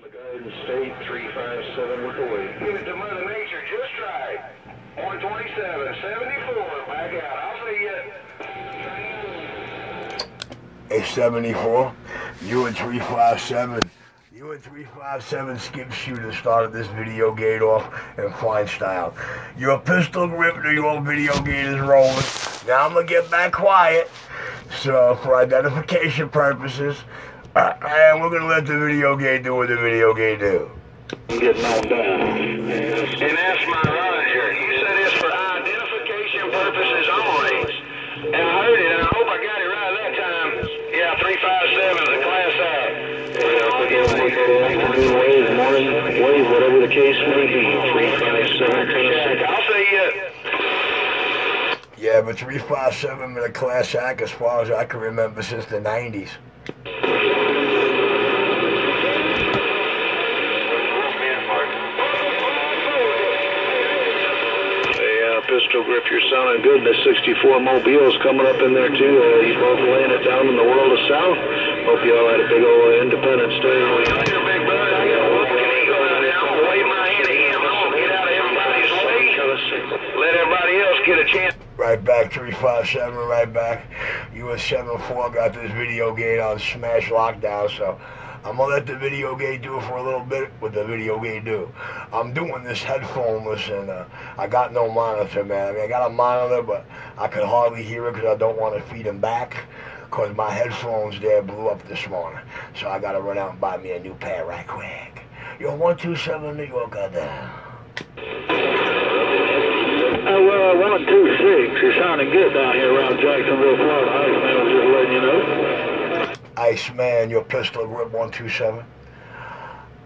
on the Garden State 357 with the lead. Give it to Mother Nature just right. 127, 74, back out. I'll see you. A 74, you and 357. You and 357 skip shooter started this video gate off in fine style. Your pistol grip New York video gate is rolling. Now I'm gonna get back quiet. So for identification purposes, and we're gonna let the video game do what the video game do. I'm Getting on down. And that's my Roger. He said it's for identification purposes only. And I heard it, and I hope I got it right that time. Yeah, 357 is a class act. wave, morning wave, whatever the case may be. 357 Tennessee. I'll see you. Yeah, but 357 been a class act as far as I can remember since the 90s. Pistol grip, you're sounding good. The 64 Mobile's coming up in there too. Uh, you both laying it down in the world of South. Hope you all had a big old Independence Day. Later, big brother. I got a walking eagle out there. I'm gonna wave my hand at him. I'm gonna get out of everybody's way. Let everybody else get a chance. Right back, 357, right back. US 74 got this video game on Smash Lockdown, so I'm gonna let the video game do it for a little bit what the video game do. I'm doing this headphoneless and uh, I got no monitor, man. I mean, I got a monitor, but I could hardly hear it because I don't want to feed him back because my headphones there blew up this morning. So I gotta run out and buy me a new pair right quick. Yo, 127 New York, goddamn. Uh, well, 126. You're sounding good down here around Jacksonville, Florida. Man was just letting you know. Iceman, your pistol grip 127.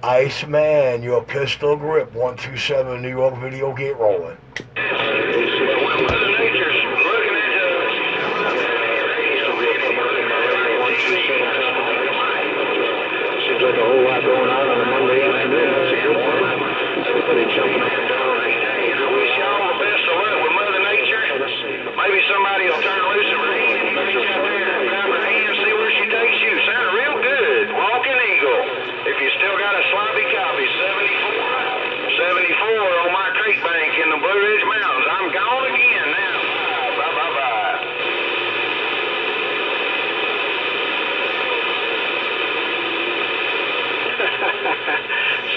Iceman, your pistol grip 127 New York video gate rolling.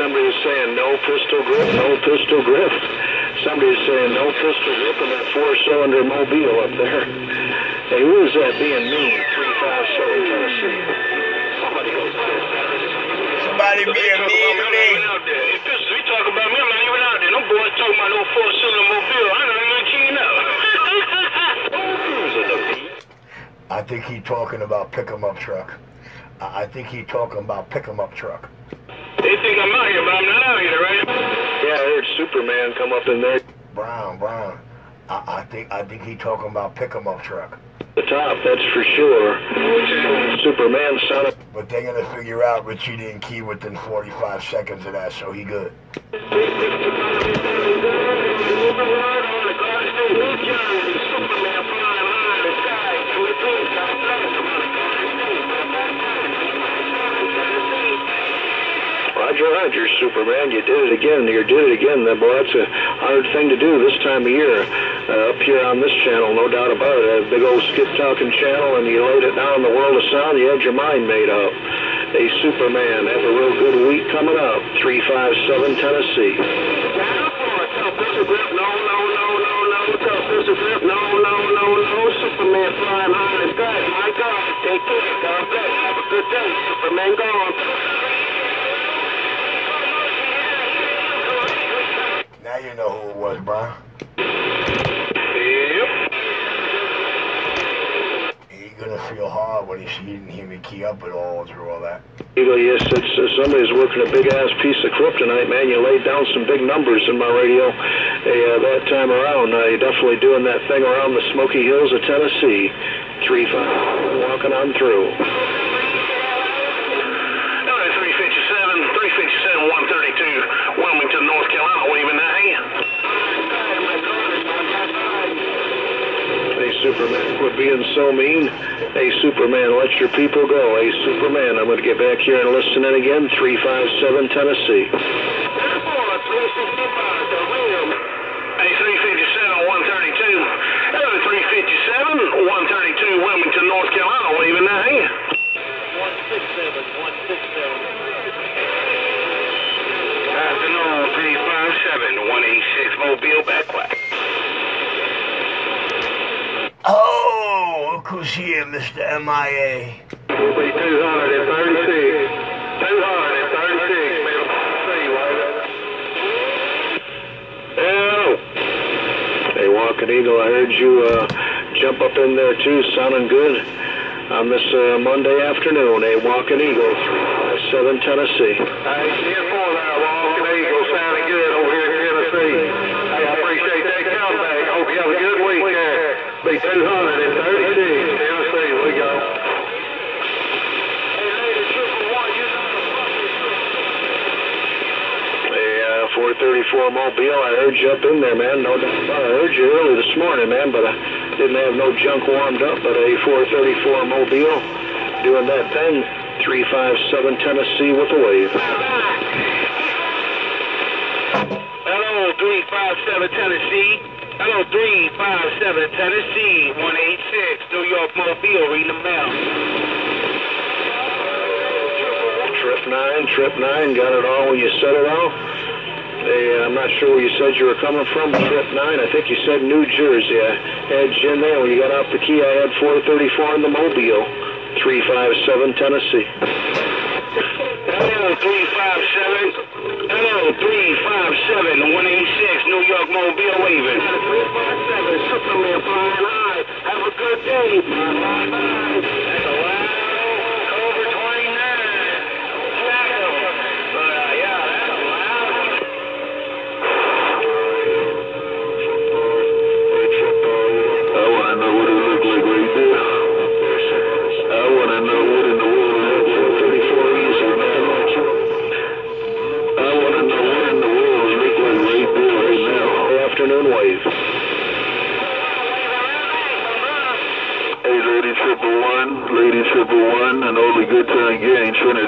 Somebody's saying no pistol grip, no pistol grip. Somebody's saying no pistol grip in that four-cylinder mobile up there. Hey, who is that being mean? 357 Tennessee. Somebody goes Somebody being mean to me. out there. If this we talk about me, I'm not even out there. Them boys talking about no four cylinder mobile. I'm not even keying up. I think he talking about pick 'em up truck. I I think he talking about pick 'em up truck. They think I'm out here, but I'm not out here, right? Yeah, I heard Superman come up in there. Brown, Brown. I, I think I think he talking about pick 'em up truck. The top, that's for sure. Superman sounded. But they're gonna figure out Richie didn't key within 45 seconds of that, so he good. Roger, Roger, Superman, you did it again. You did it again. Boy, that's a hard thing to do this time of year. Uh, up here on this channel, no doubt about it. A big old skip talking channel, and you laid it down in the world of sound. You had your mind made up. Hey, Superman, have a real good week coming up. 357 Tennessee. Superman flying high in the sky. My God, take care. God bless. Have a good day. Superman gone. Now you know who it was, Brown. Yep. He gonna feel hard when he, he didn't hear me key up at all through all that. Eagle, yes, it's, uh, somebody's working a big ass piece of kryptonite, man. You laid down some big numbers in my radio uh, that time around. Uh, you're definitely doing that thing around the Smoky Hills of Tennessee. Three five, walking on through. Being so mean. Hey, Superman, let your people go. Hey, Superman, I'm going to get back here and listen in again. 357 Tennessee. Hey, 357, 132. Hello, 357, 132, Wilmington, North Carolina, waving that hand. 167, 167. Afternoon, 357, 186, Mobile, Backway. Oh, look who's here, Mr. MIA. Will be 236. 236, middle C, Hello. Hey, Walking Eagle, I heard you uh, jump up in there too, sounding good on this uh, Monday afternoon. Hey, Walking Eagle, 357 Tennessee. Hey, 10 4 there, Walking Eagle, sounding good over here in Tennessee. Hey, I appreciate that comeback. Hope you have a good week there. Be 236, 434 Mobile, I heard you up in there, man. No doubt about it. I heard you early this morning, man, but I didn't have no junk warmed up. But a 434 Mobile doing that thing. 357 Tennessee with a wave. Hello, 357 Tennessee. Hello, 357 Tennessee, 186, New York Mobile, reading the mail. Trip 9, Trip 9, got it all when you said it all? Hey, uh, I'm not sure where you said you were coming from, Trip 9. I think you said New Jersey. I had you in there. When you got off the key, I had 434 in the Mobile. 357 Tennessee. Hello, 357. Hello, 357, 186, New York Mobile, waving. 357, Superman flying high. Have a good day. Bye,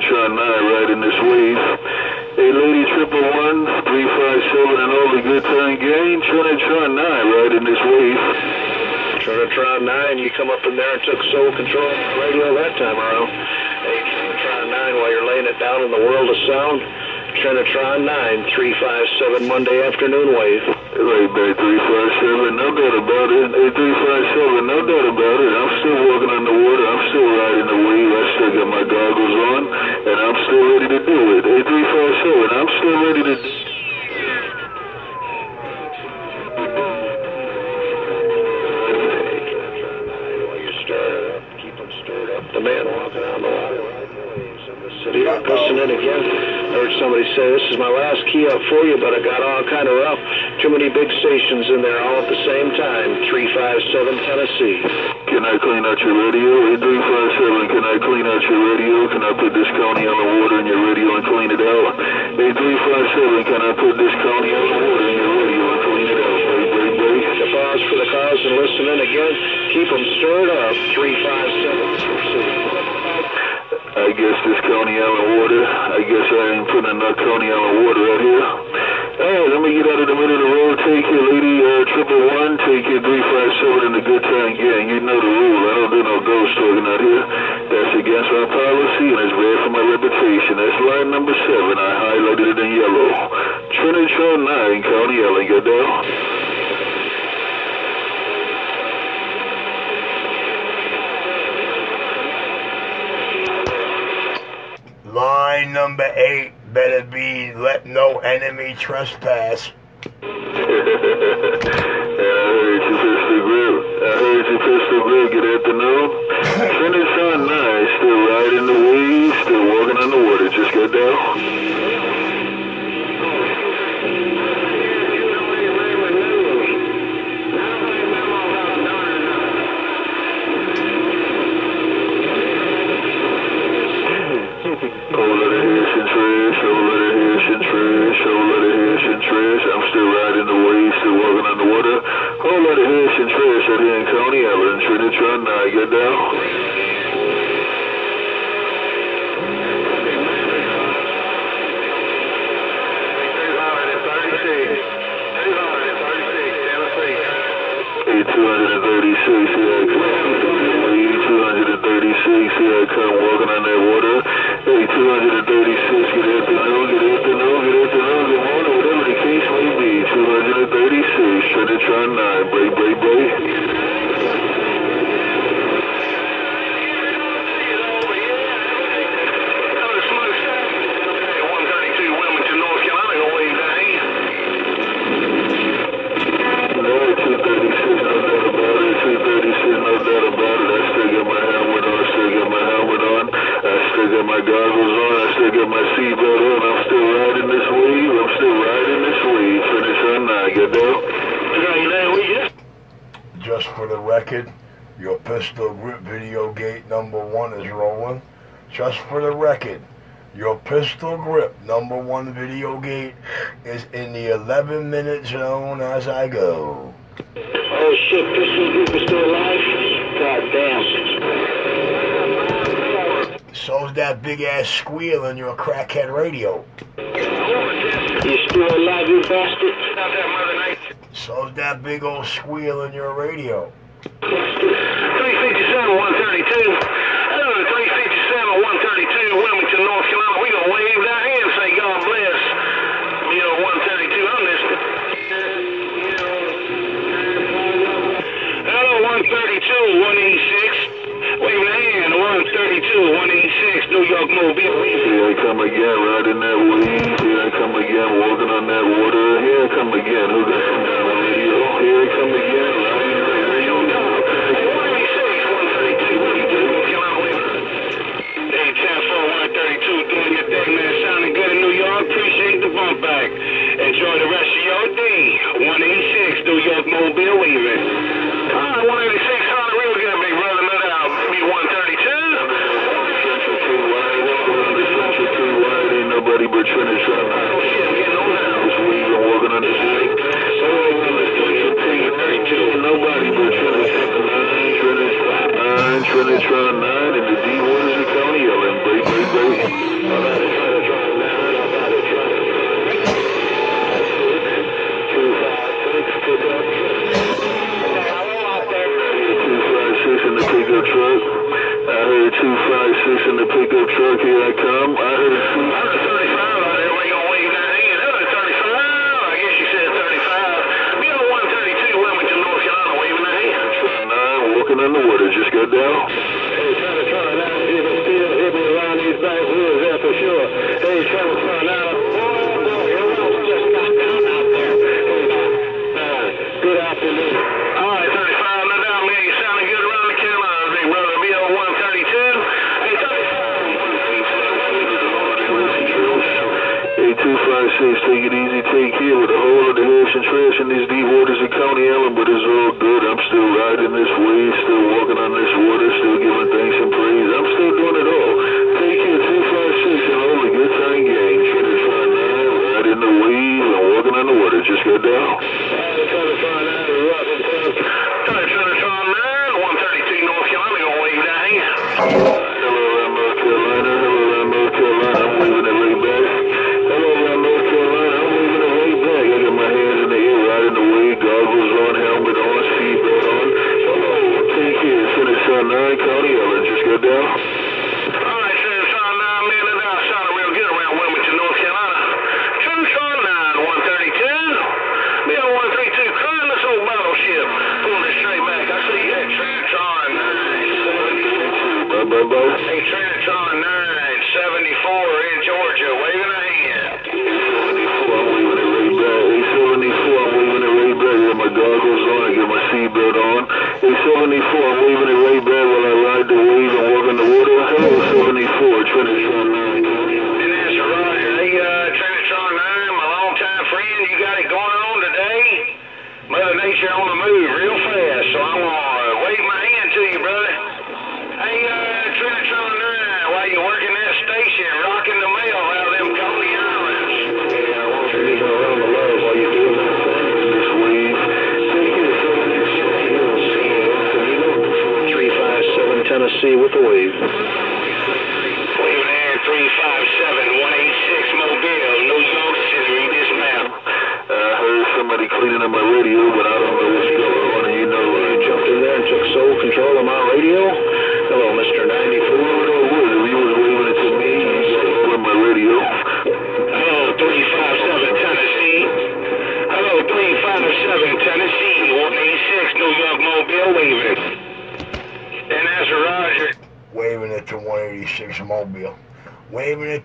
Trinitron 9 riding this wave. Hey, Lady Triple One, 357, and all the good time gang, Trinitron 9 riding this wave. Trinitron 9, you come up in there and took sole control of the radio that time around. Hey, Trinitron 9, while you're laying it down in the world of sound, Trinitron 9, 357 Monday afternoon wave. Right back 357, no doubt about it. Hey, 357, no doubt about it. I'm still walking on the water. I'm still riding the wave. I still got my goggles on, and I'm still ready to do it. Hey, 357, I'm still ready to. Say, this is my last key up for you, but I got all kind of rough. Too many big stations in there all at the same time. 357 Tennessee. Can I clean out your radio? 357, can I clean out your radio? Can I put this county on the water in your radio and clean it out? 357, can I put this county on the water in your radio and clean it out? Break, break, break. Pause for the cause and listen in again. Keep them stirred up. 357 Tennessee. I guess this Coney Island water, I guess I ain't putting enough Coney Island water out here. Hey, let me get out of the middle of the road. Take your lady, uh, triple one, take your 357 in the good time gang. You know the rule. I don't do no ghost talking out here. That's against my policy and it's bad for my reputation. That's line number seven. I highlighted it in yellow. Trinitron 9, Coney Island, get Line number eight better be let no enemy trespass. I heard you, Pistol Grill. I heard you, Pistol Grill. Good afternoon. Pistol Grip, number one video gate, is in the 11 minute zone as I go. Oh shit, Pistol Grip is still alive? God damn. So's that big ass squeal in your crackhead radio. You still alive, you bastard? So's that big old squeal in your radio. 357 here down. Fish on the move real fast.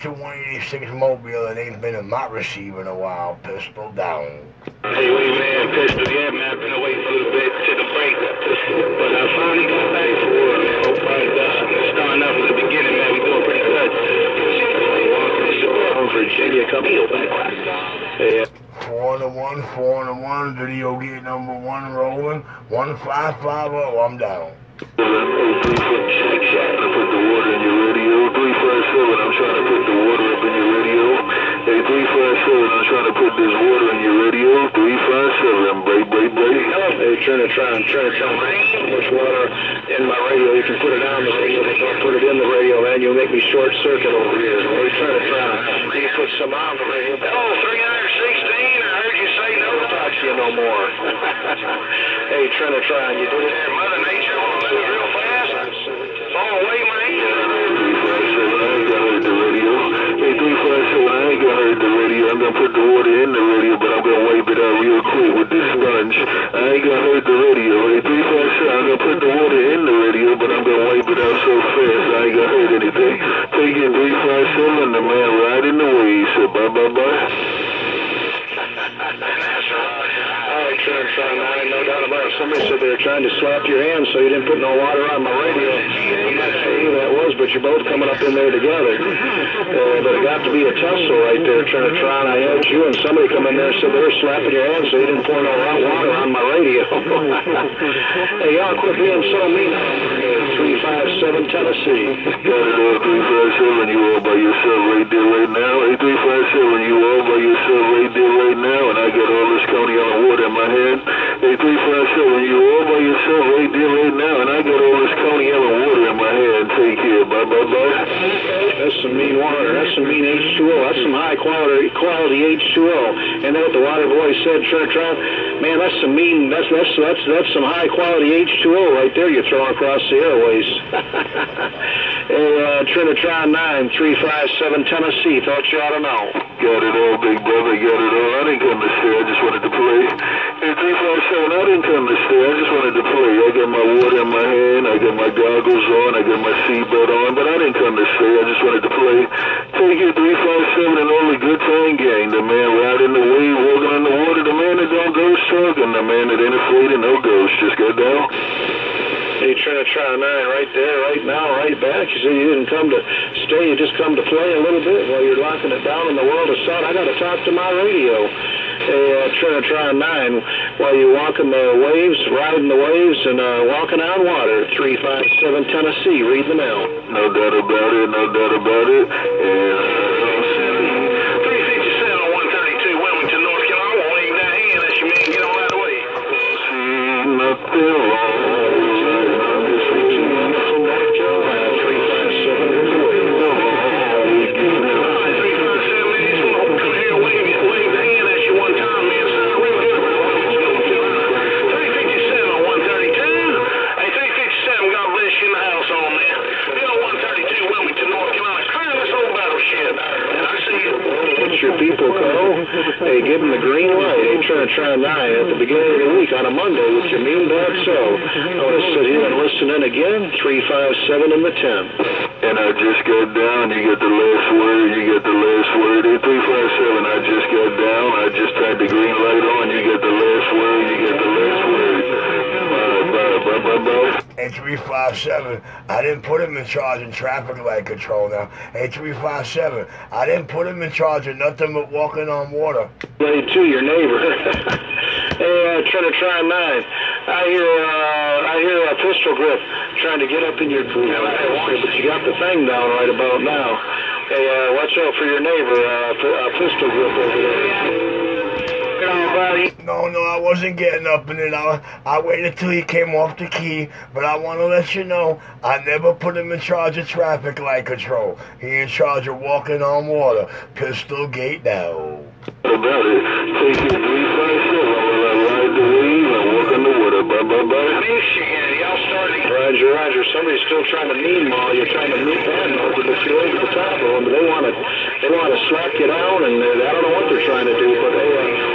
To 186 Mobile. It ain't been in my receiver in a while. Pistol down. Hey, wait, man, pistol, yeah, man, I've been away for a little bit, took a break, but I finally got back for it, man, oh my God, starting off at the beginning, man, we doing pretty good. From Virginia, come back. Hey, uh, Four to one, four to one. Video gate number one rolling. One five five zero. I'm down. 357, I'm trying to put the water up in your radio. Hey, 357, I'm trying to put this water in your radio. 357, break, break, break. hey, turn it try and turn it down. Much water in my radio. You can put it on the radio, but don't put it in the radio, man. You'll make me short circuit over here. Hey, turn it try. You put some on the radio. Hello, 316, I heard you say no. I'll talk to you no more. hey, turn it try. You did it. Yeah, Mother Nature will move real fast. Fall away, man. I'm gonna put the water in the radio, but I'm gonna wipe it out real quick with this sponge. I ain't gonna hurt the radio. Hey, 357, I'm gonna put the water in the radio, but I'm gonna wipe it out so fast I ain't gonna hurt anything. Take it 357, the man riding the waves. Say bye, bye, bye. Try. Now, ain't no doubt about it. Somebody said they were trying to slap your hand so you didn't put no water on my radio. I'm not sure who that was, but you're both coming up in there together. Uh, but it got to be a tussle right there, trying to try and I had you and somebody come in there and said they were slapping your hand so you didn't pour no water on my radio. hey, y'all quit being so mean. Uh, 357 Tennessee. Got it all 357, you all by yourself right there right now. Hey, 357, you all by yourself right there right now, and I got all this Coney Island water in my hand. Hey, 357, you're all by yourself right there right now, and I got all this Coney Island water in my hand. Take care. Bye, bye, bye. That's some mean water. That's some mean H2O. That's some high quality quality H2O. And then what the water boy said, Trent Trout, man, that's some mean. That's that's that's that's some high quality H2O right there. You're throwing across the airways. hey, uh, Trinitron nine three five seven Tennessee. Thought you ought to know. Got it all, big brother. Got it all. I didn't come to stay. I just wanted to play. Hey, 357, I didn't come to stay. I just wanted to play. I got my water in my hand. I got my goggles on. I got my seatbelt on. But I didn't come to stay. I just wanted to play. Take it 357 and all the good time gang. The man riding the wave, walking on the water. The man that don't ghost talking. The man that ain't afraid of no ghost. Just got down. Hey, Trinitron nine right there, right now, right back. You say you didn't come to stay. You just come to play a little bit while you're locking it down in the world of sound. I got to talk to my radio. Hey, uh, Trinitron 9, while you're walking the waves, riding the waves, and uh, walking on water, 357 Tennessee, read the mail. No doubt about it. No doubt about it. And, uh, 357 on didn't put him in charge of traffic light control now. Hey, 357, I didn't put him in charge of nothing but walking on water. Lady to your neighbor. hey, uh, trying to try nine. I hear, uh, I hear a pistol grip trying to get up in your grill, but you got the thing down right about now. Hey, uh, watch out for your neighbor, uh, pistol grip over there. Get on, buddy. No, no, I wasn't getting up in it. I, I waited till he came off the key, but I want to let you know I never put him in charge of traffic light control. He in charge of walking on water. Pistol gate down. About it. Take it 357. bye-bye. Michigan, y'all starting Roger, Roger. Somebody's still trying to mean maul. You're trying to meet that mouth, but you're over the top of them. They want to, they want to slack you down, and uh, I don't know what they're trying to do. But hey, uh,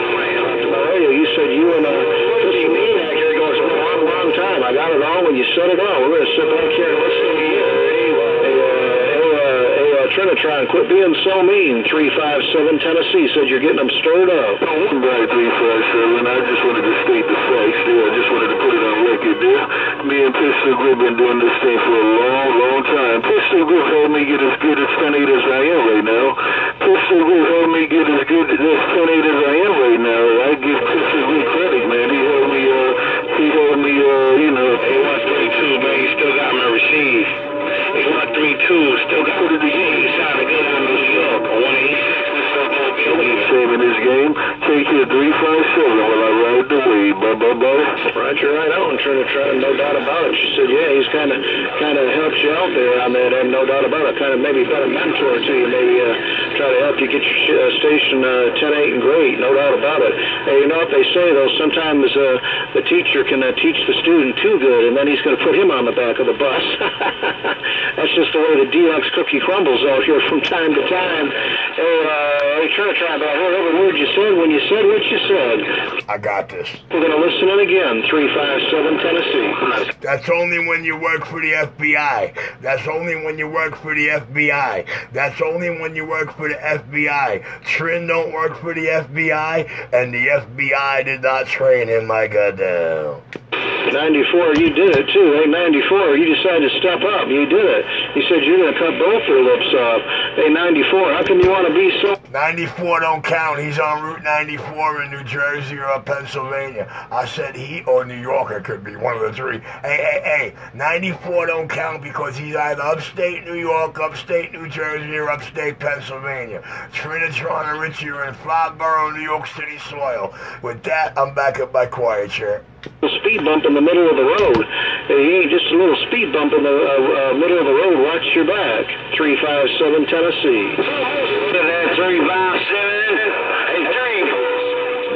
Mario, you said you and uh, Mr. Meanack here goes a long, long time. I got it all when you said it all. We're gonna sit back here and listen to you. Hey, uh, hey, uh, hey, uh, Trinitron, quit being so mean. Three five seven Tennessee said you're getting them stirred up. Right, 357. I just wanted to state the facts there. I just wanted to put it on record there. Me and Pistol Grip been doing this thing for a long, long time. Pistol Grip helped me get as good as 10 as I am right now. Pistol Grip helped me get as good as 10 as I am Roger, right on, Trinitron, no doubt about it. She said, yeah, he's kind of kind of helps you out there on that, and no doubt about it. Kind of maybe been a mentor to you, maybe uh, try to help you get your sh- uh, station uh, 10, 8, and great, no doubt about it. Hey, you know what they say, though, sometimes uh, the teacher can uh, teach the student too good, and then he's going to put him on the back of the bus. That's just the way the deluxe cookie crumbles out here from time to time. Hey, uh, hey, Trinitron, I heard every word you said when you said what you said. I got this. We're going to listen in again, 357 Tennessee. That's only when you work for the FBI. That's only when you work for the FBI. That's only when you work for the FBI. Trin don't work for the FBI, and the FBI did not train him like I do. 94, you did it too. Hey, 94, you decided to step up. You did it. You said you're going to cut both their lips off. Hey, 94, how come you want to be so 94 don't count. He's on Route 94 in New Jersey or Pennsylvania. I said he or New York. It could be one of the three. Hey, hey, hey. 94 don't count because he's either upstate New York, upstate New Jersey, or upstate Pennsylvania. Trinitron and Richie are in Flyborough, New York City soil. With that, I'm back at my quiet chair. A speed bump in the middle of the road? Hey, just a little speed bump in the uh, uh, middle of the road. Watch your back. 357 Tennessee.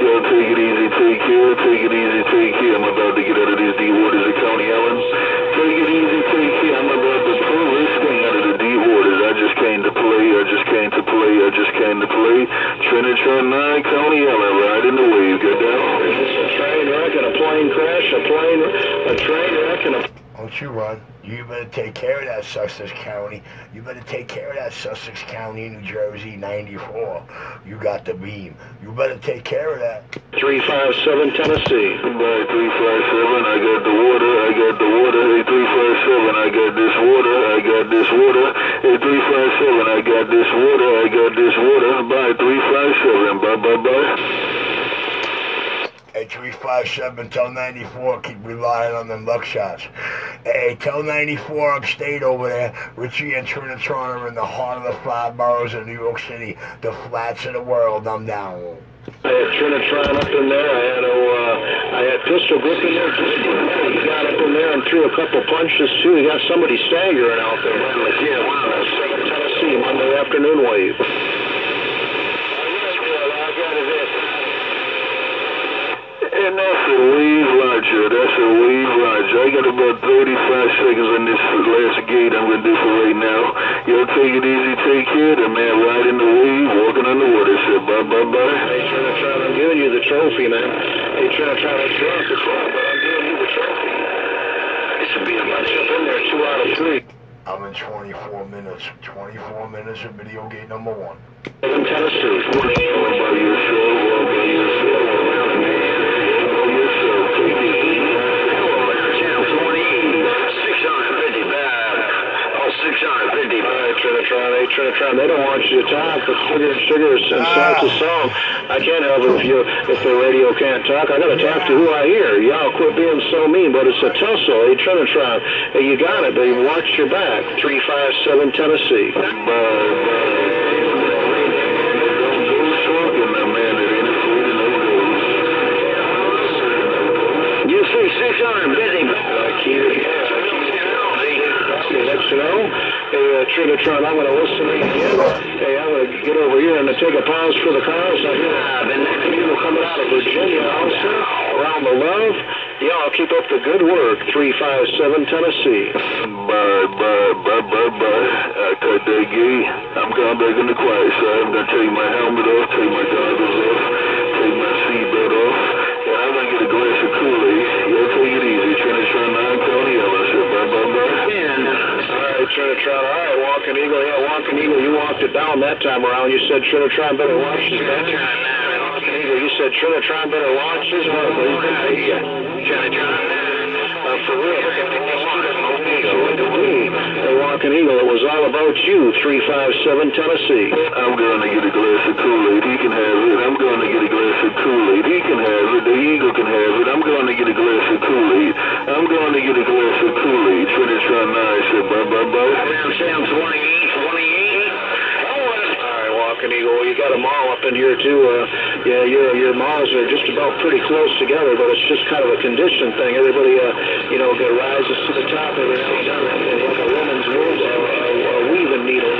Yo, take it easy, take care, take it easy, take care. I'm about to get out of these D waters of County. Take it easy, take care. I'm about to pull this thing out of the D waters. I just came to play, I just came to play, I just came to play. Trinitron 9, Coney Island, riding the wave. Get down. Is this a train wreck and a plane crash? A plane, a train wreck and a You run. You better take care of that Sussex County. You better take care of that Sussex County, New Jersey 94. You got the beam. You better take care of that. 357 Tennessee. By 357, I got the water, I got the water. Hey, 357, I got this water, I got this water. Hey, 357, I got this water, I got this water. By 357, bye, bye, bye. Hey, 357, tell 94, keep relying on them buckshots. Hey, tell 94 upstate over there, Richie and Trinitron are in the heart of the five boroughs of New York City, the flats of the world. I'm down. I had Trinitron up in there. I had a, uh, I had pistol grip in there. He got up in there and threw a couple punches too. He got somebody staggering out there. Yeah, wow. Tennessee Monday afternoon wave. And that's a wave, Roger. That's a wave, Roger. I got about 35 seconds on this last gate I'm going to do for right now. Yo, take it easy, take care. The man riding the wave, walking on the water. Said bye, bye, bye. Hey, Trinitron, I'm giving you the trophy, man. Hey, Trinitron, I dropped the phone, but I'm giving you the trophy. This should be a bunch up in there, two out of three. I'm in 24 minutes. 24 minutes of video gate number one. Seven Tennessee. All by yourself, all by yourself. Trinitron, hey, Trinitron, they don't want you to talk, but sugar, sugar and salt's a song. I can't help it if you, if the radio can't talk. I gotta talk to who I hear. Y'all quit being so mean, but it's a tussle. Hey, Trinitron, hey, you got it, baby. Watch your back. 357 Tennessee. Bye, bye. Don't go smoking now, man. It ain't a food. You see 650. Like here, Okay, let you know. Hey, uh, Trinitron, I'm going to listen to you again. Hey, I'm going to get over here and take a pause for the cars. I hear the next people coming out of Virginia also. around the love. Y'all keep up the good work. 357 Tennessee. Bye, bye, bye, bye, bye. I cut that gay. I'm going back in the quiet side. I'm gonna take my helmet off, take my goggles off, take my seatbelt off, and I'm gonna get a glass of Kool-Aid. Yeah, take it easy. Trinitron 9 Tony. Trinitron. All right, Walking Eagle. Yeah, Walking Eagle. You walked it down that time around. You said Trinitron better watch his back. Walking Eagle. You said Trinitron better watch his back. Trinitron. Uh, for real. Hey, Walking Eagle, it was all about you. 357 Tennessee. I'm going to get a glass of Kool-Aid. He can have it. I'm going to get a glass of Kool-Aid. He can have it. The Eagle can have it. I'm going to get a glass of Kool-Aid. I'm going to get a glass of Kool-Aid. Trinitron 9 said uh, bye, bye, bye. Sam 28, 28. All right, Walking Eagle, you got them all up in here too. Uh, yeah, your your mouths are just about pretty close together, but it's just kind of a condition thing. Everybody, uh, you know, get rises to the top every now and then, like a woman's wound, a, a, a weaving needle.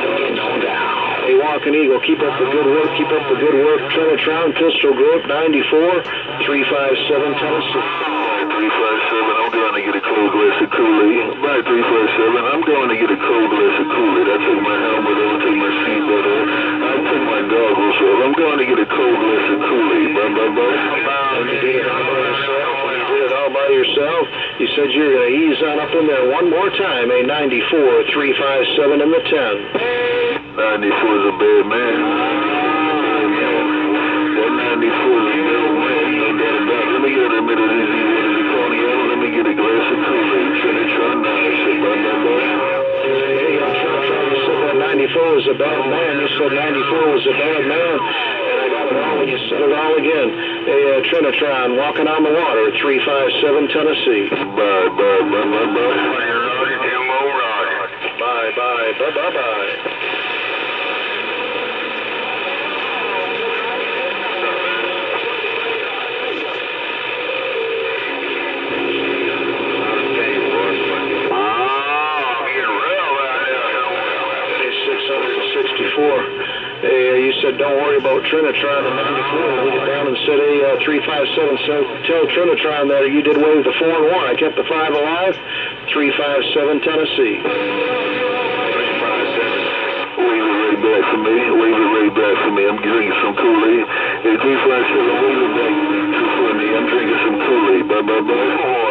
Hey, Walking Eagle, keep up the good work. Keep up the good work. Trinitron Pistol Grip 94 357 Tennessee. 357, I'm going to get a cold glass of Kool-Aid. Right, 357, I'm going to get a cold glass of Kool-Aid. I take my helmet off, take my seatbelt off, Take my goggles off. I'm going to get a cold glass of Kool-Aid. Bye, bye. And you did it all by yourself. You did it all by yourself, you said you're going to ease on up in there one more time. A 94 357 in the 10. 94 is a bad man. That 94 is a bad man, no doubt about it. Let me get a minute of this. What is it calling you? Let me get a glass of Kool-Aid. Trinitron 9 said bye, bye, bye. Hey, I'm trying to tell you said that 94 was a bad man. You said 94 was a bad man. And I got it all when you said it all again. Hey, uh, Trinitron, walking on the water, 357 Tennessee. Bye, bye, bye, bye, bye. Bye, bye, bye, bye, bye. 664. Hey, uh, you said don't worry about Trinitron and 94. We get down and said, hey, uh, 357, so tell Trinitron that you did with the 4 and 1. I kept the 5 alive. 357 Tennessee. Wave it right back for me. Wave it right back for me. I'm drinking some Kool-Aid. Hey, 357, wave it back for me. I'm drinking some Kool-Aid. Bye,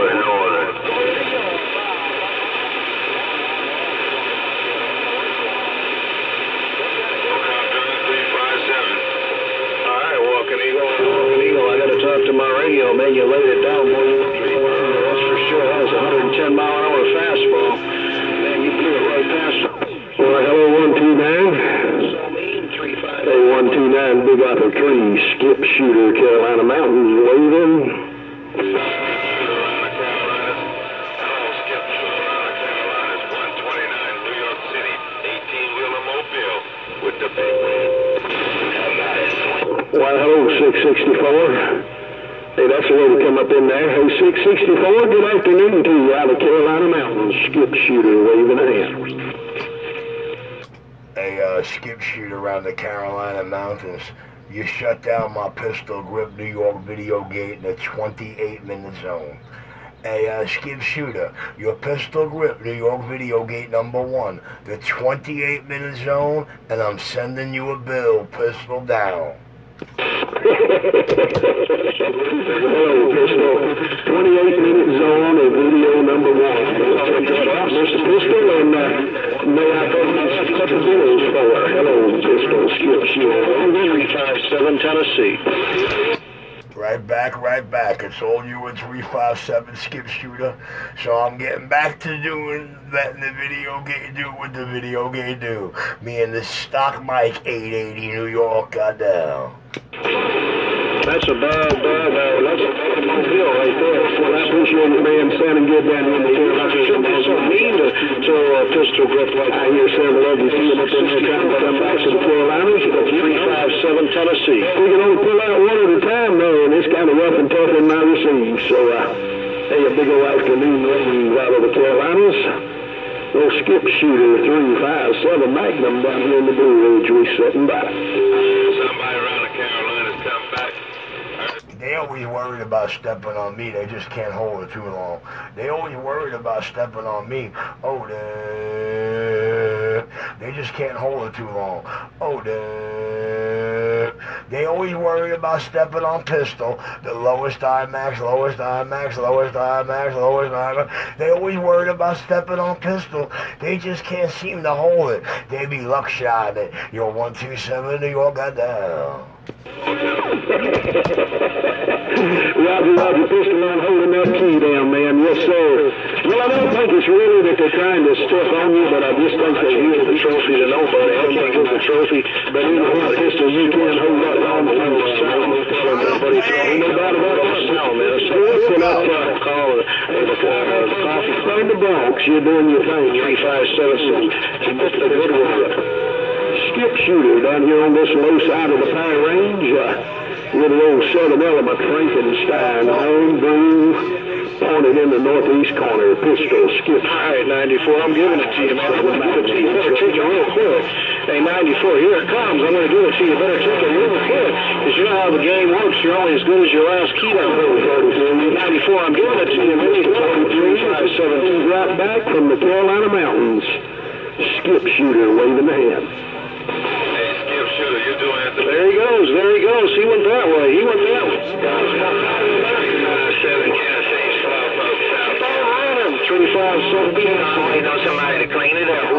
To my radio, man. You laid it down, boy. That's for sure. That was a 110 mile an hour fastball. Man, you blew it right past. Well, hello, 129. So mean, 3 Hey, 129, Big Apple Tree, Skip Shooter, Carolina Mountains, waving. Well, hello, 664. Hey, way to come up in there. Hey, 664, good afternoon to you out of Carolina Mountains. Skip Shooter, waving a hand. a uh, skip shooter around the Carolina mountains. You shut down my pistol grip New York video gate in the 28 minute zone. A uh, skip shooter, your pistol grip New York video gate number one, the 28 minute zone, and I'm sending you a bill, pistol down. Hello, Pistol. 28 minute zone of video number one. Check that out, Mr. Pistol, and uh, may I put a couple bills for? Hello, Pistol, Skip Shooter. 357 Tennessee. Right back, right back. It's all you and 357 skip shooter. So I'm getting back to doing that in the video game do what the video game do. Me and the stock mic 880 New York, goddamn. That's a bad, bad, bad. That's a bad deal right there. Well, I appreciate it, man. Sounding good down in the Carolina Shouldn't be so mean to, to a pistol grip like I hear of you feeling up in there trying to come back to the Carolinas. 357 Tennessee. We can only pull out one at a time, though, and it's kind of rough and tough in my receive. So, uh, hey, a big old afternoon rain out of the Carolinas. Little skip shooter 357 Magnum down here in the Blue Ridge. We sitting by. Somebody around the Carolinas come back. They're always worried about stepping on me. They just can't hold it too long. They always worried about stepping on me. Oh, they, they just can't hold it too long. Oh, they, they always worried about stepping on pistol. The lowest IMAX, lowest IMAX, lowest IMAX, lowest IMAX. They always worried about stepping on pistol. They just can't seem to hold it. They be luck shot at your 127 New York got down. Roger, Roger, pistol man holding that key down, man. Yes, sir. Well, I don't think it's really that they're trying to step on you, but I just think they use the trophy to nobody. I think it's the trophy. But in a pistol, you can't hold that long hold a sound. No doubt about it. Sound, man. For that uh, call? Uh, the, the coffee from the Bronx. You're doing your thing. 3576. Keep up the good work skip shooter down here on this low side of the Pine Range. Uh, with the old Southern Element Frankenstein home brew pointed in the northeast corner. Pistol skip. All right, 94. I'm giving it to you, man. I'm going to give it to you. Real quick. Hey, 94, here it comes. I'm going to give it to you. Better take it real quick. Because you know how the game works. You're only as good as your last key there. 94, I'm giving it to you. Maybe 43, 517. Right back from the Carolina Mountains. Skip shooter waving the hand. There he goes. There he goes. He went that way. He went that way. Seven. 35, 17. You know somebody to clean it up.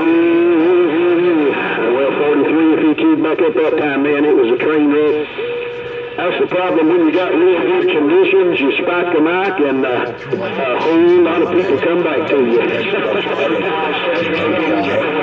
Well, 43, if he keyed back up that time, man, it was a train wreck. That's the problem when you got real good conditions, you spike the mic and uh, a whole lot of people come back to you.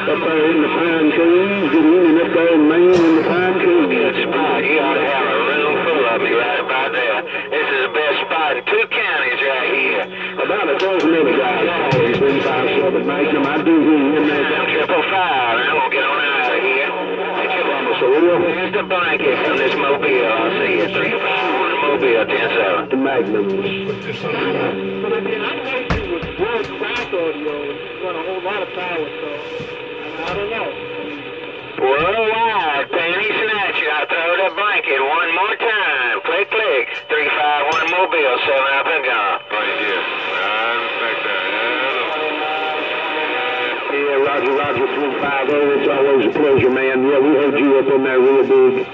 Up there in the pine trees, good evening up there in Maine in the pine trees. Good spot. You ought to have a room full of me right about there. This is the best spot in two counties right here. About a dozen other guys calling three five seven Magnum. I do hear in there. Triple five. I'm gonna get on out of here. So we'll the blanket from this mobile. I'll see you. Three five one mobile ten seven. the Magnums. But I mean, I'm racing with world class audio. It's got a whole lot of power, so I, don't know. Worldwide, snatcher. I throw the blanket one more time. Click, click. Three five one mobile seven up and gone. Right here. I respect that. Yeah, Roger, Roger, 350. It's always a pleasure, man. Yeah, we heard you up in there real big.